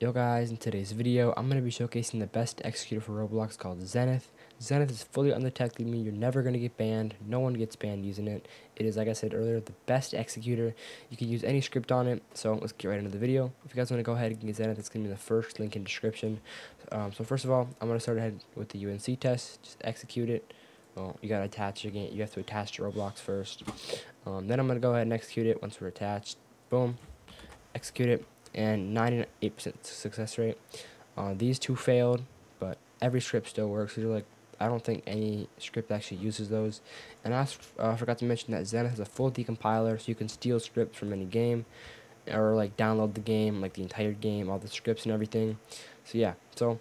Yo guys, in today's video, I'm going to be showcasing the best executor for Roblox called Zenith. Zenith is fully undetected, meaning you're never going to get banned. No one gets banned using it. It is, like I said earlier, the best executor. You can use any script on it, so let's get right into the video. If you guys want to go ahead and get Zenith, it's going to be the first link in description. Um, so first of all, I'm going to start ahead with the UNC test. Just execute it. Well, you got to attach your. You have to attach to Roblox first. Um, then I'm going to go ahead and execute it once we're attached. Boom. Execute it and 98% success rate. Uh, these two failed, but every script still works. Are like I don't think any script actually uses those. And I uh, forgot to mention that Zen has a full decompiler, so you can steal scripts from any game, or like download the game, like the entire game, all the scripts and everything. So yeah, so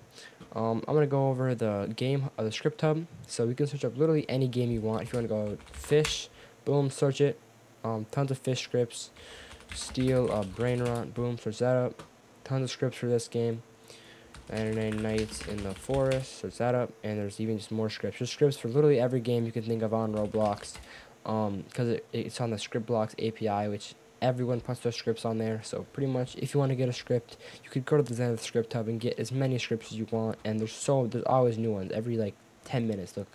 um, I'm gonna go over the game, uh, the script hub. So you can search up literally any game you want. If you want to go fish, boom, search it. Um, tons of fish scripts. Steal a Brainrot. Boom, for setup. Tons of scripts for this game. 99 Nights in the Forest, search that up. And there's even just more scripts. There's scripts for literally every game you can think of on Roblox. Um, because it, it's on the ScriptBlox API, which everyone puts their scripts on there. So pretty much, if you want to get a script, you could go to the Zenith Script Hub and get as many scripts as you want. And there's so there's always new ones every like 10 minutes. Look,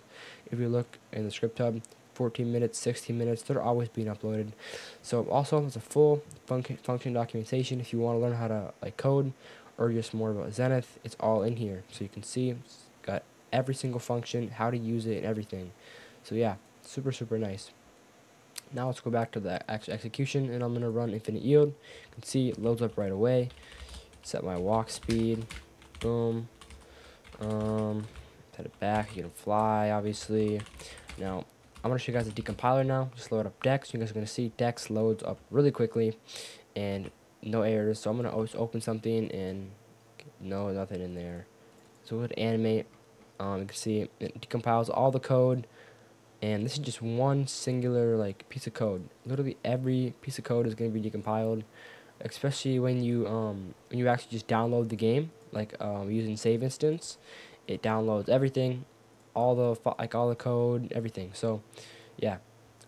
if you look in the Script Hub, 14 minutes, 16 minutes. They're always being uploaded. So also it's a full function function documentation if you want to learn how to like code or just more about Zenith. It's all in here, so you can see it's got every single function, how to use it, and everything. So yeah, super super nice. Now let's go back to the actual execution, and I'm gonna run infinite yield. You can see it loads up right away. Set my walk speed. Boom. Um, set it back. You can fly, obviously. Now I'm going to show you guys the decompiler now. Just load up Dex. You guys are going to see Dex loads up really quickly and no errors. So I'm going to always open something and no, nothing in there. So we'll animate. Um, you can see it decompiles all the code. And this is just one singular like piece of code. Literally every piece of code is going to be decompiled, especially when you um, when you actually just download the game, like um, using save instance. It downloads everything all the like all the code, everything. So, yeah,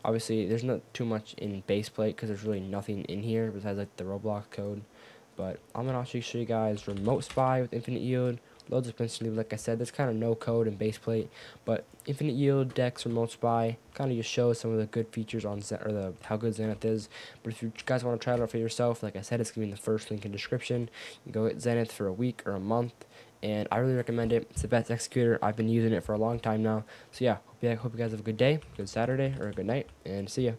obviously there's not too much in baseplate because there's really nothing in here besides like the Roblox code. But I'm gonna actually show you guys remote spy with infinite yield, loads of instantly. Like I said, there's kind of no code in baseplate, but infinite yield, Dex, remote spy kind of just shows some of the good features on Zen or the how good Zenith is. But if you guys want to try it out for yourself, like I said, it's gonna be in the first link in description. You go get Zenith for a week or a month and I really recommend it. It's the best executor. I've been using it for a long time now. So yeah, hope you, hope you guys have a good day, good Saturday, or a good night, and see ya.